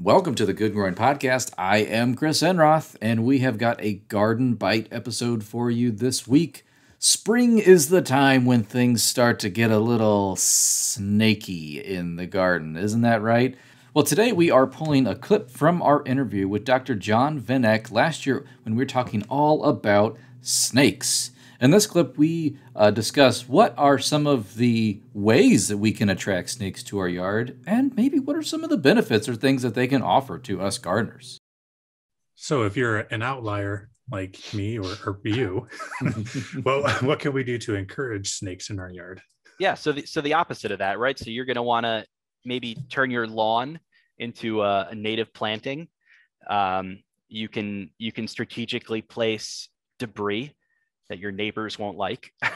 Welcome to the Good Growing Podcast. I am Chris Enroth, and we have got a Garden Bite episode for you this week. Spring is the time when things start to get a little snaky in the garden, isn't that right? Well, today we are pulling a clip from our interview with Dr. John Vanek last year when we were talking all about snakes. In this clip, we uh, discuss what are some of the ways that we can attract snakes to our yard, and maybe what are some of the benefits or things that they can offer to us gardeners. So, if you're an outlier like me or, or you, well, what can we do to encourage snakes in our yard? Yeah, so the, so the opposite of that, right? So you're going to want to maybe turn your lawn into a, a native planting. Um, you can you can strategically place debris that your neighbors won't like.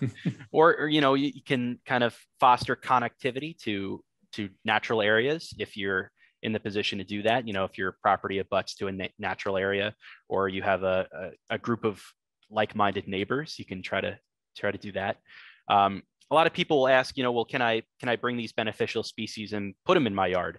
Or, or, you know you, you, can kind of foster connectivity to to natural areas if you're in the position to do that. You know if your property abuts to a na- natural area or you have a, a, a, group of like-minded neighbors you can try to try to do that. Um, a lot of people will ask you know well can i can i bring these beneficial species and put them in my yard?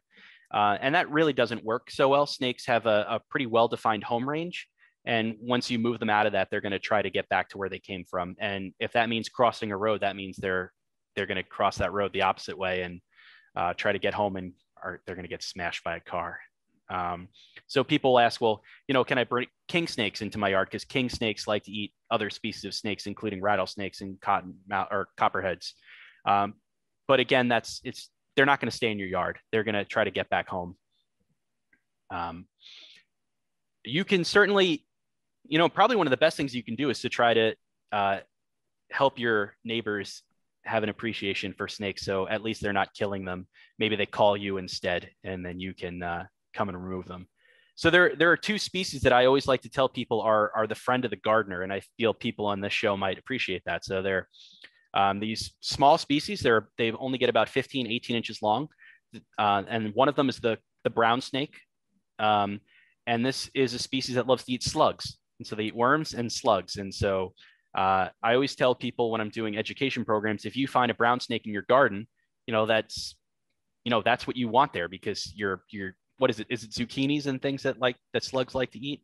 Uh, and that really doesn't work so well. Snakes have a, a pretty well defined home range and once you move them out of that, they're going to try to get back to where they came from. And if that means crossing a road, that means they're they're going to cross that road the opposite way and uh, try to get home, and are they're going to get smashed by a car. Um, so people ask, well, you know, can I bring king snakes into my yard? Because king snakes like to eat other species of snakes, including rattlesnakes and cotton or copperheads. Um, but again, that's it's they're not going to stay in your yard. They're going to try to get back home. Um, you can certainly you know, probably one of the best things you can do is to try to uh, help your neighbors have an appreciation for snakes. So at least they're not killing them. Maybe they call you instead, and then you can uh, come and remove them. So there, there are two species that I always like to tell people are, are the friend of the gardener, and I feel people on this show might appreciate that. So they're um, these small species. They're they only get about 15, 18 inches long, uh, and one of them is the the brown snake, um, and this is a species that loves to eat slugs. And so they eat worms and slugs. And so uh, I always tell people when I'm doing education programs, if you find a brown snake in your garden, you know, that's, you know, that's what you want there because you're, you're, what is it? Is it zucchinis and things that like, that slugs like to eat?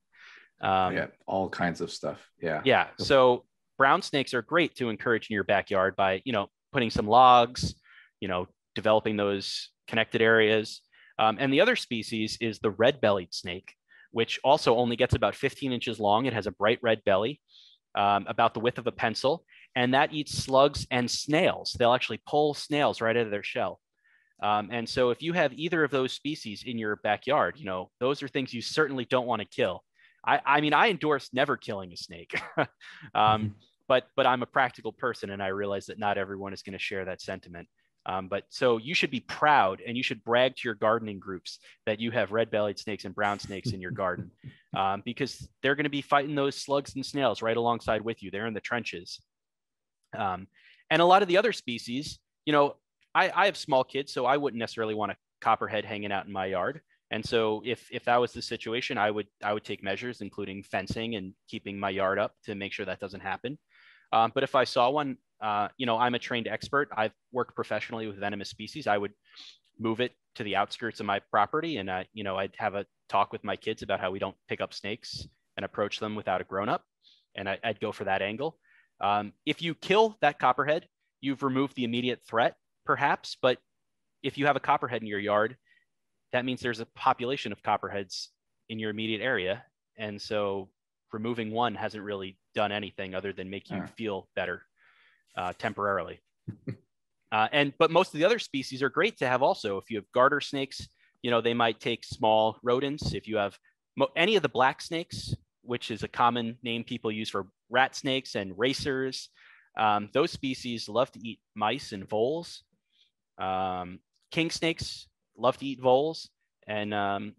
Um, yeah, all kinds of stuff. Yeah. Yeah. So brown snakes are great to encourage in your backyard by, you know, putting some logs, you know, developing those connected areas. Um, and the other species is the red bellied snake which also only gets about 15 inches long. It has a bright red belly, um, about the width of a pencil, and that eats slugs and snails. They'll actually pull snails right out of their shell. Um, and so if you have either of those species in your backyard, you know, those are things you certainly don't want to kill. I, I mean, I endorse never killing a snake, um, mm-hmm. but, but I'm a practical person and I realize that not everyone is going to share that sentiment. Um, but so you should be proud and you should brag to your gardening groups that you have red bellied snakes and brown snakes in your garden um, because they're going to be fighting those slugs and snails right alongside with you. They're in the trenches. Um, and a lot of the other species, you know, I, I have small kids, so I wouldn't necessarily want a copperhead hanging out in my yard. And so if, if that was the situation, I would, I would take measures, including fencing and keeping my yard up to make sure that doesn't happen. Um, but if I saw one, uh, you know, I'm a trained expert. I've worked professionally with venomous species. I would move it to the outskirts of my property, and I, you know, I'd have a talk with my kids about how we don't pick up snakes and approach them without a grown-up, and I, would go for that angle. Um, if you kill that copperhead, you've removed the immediate threat, perhaps. But if you have a copperhead in your yard, that means there's a population of copperheads in your immediate area, and so removing one hasn't really done anything other than make you feel better uh, temporarily. uh, and but most of the other species are great to have also. If you have garter snakes, you know they might take small rodents. If you have mo- any of the black snakes, which is a common name people use for rat snakes and racers, um, those species love to eat mice and voles. Um, king snakes love to eat voles, and um,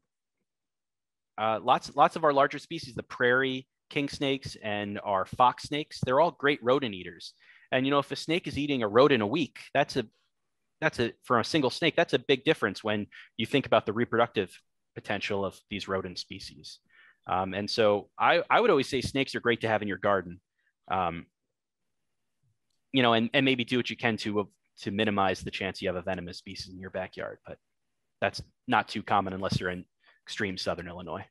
uh, lots lots of our larger species, the prairie king snakes and our fox snakes, they're all great rodent eaters. And you know, if a snake is eating a rodent a week, that's a that's a for a single snake, that's a big difference when you think about the reproductive potential of these rodent species. Um, and so I, I would always say snakes are great to have in your garden. Um, you know, and, and maybe do what you can to to minimize the chance you have a venomous species in your backyard. But that's not too common unless you're in extreme southern Illinois.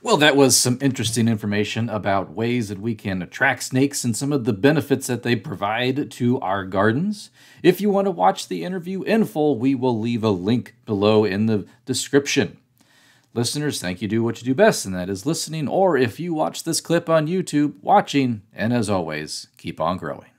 Well, that was some interesting information about ways that we can attract snakes and some of the benefits that they provide to our gardens. If you want to watch the interview in full, we will leave a link below in the description. Listeners, thank you do what you do best, and that is listening, or if you watch this clip on YouTube, watching, and as always, keep on growing.